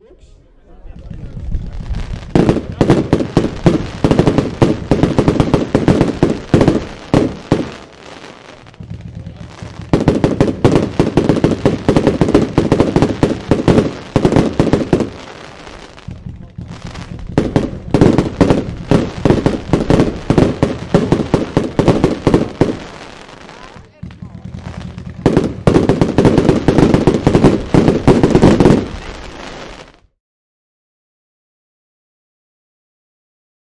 Books?